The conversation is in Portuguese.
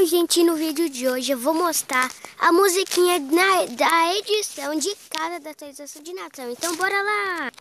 Oi gente, no vídeo de hoje eu vou mostrar a musiquinha na, da edição de cada da atualização de Natal. Então bora lá!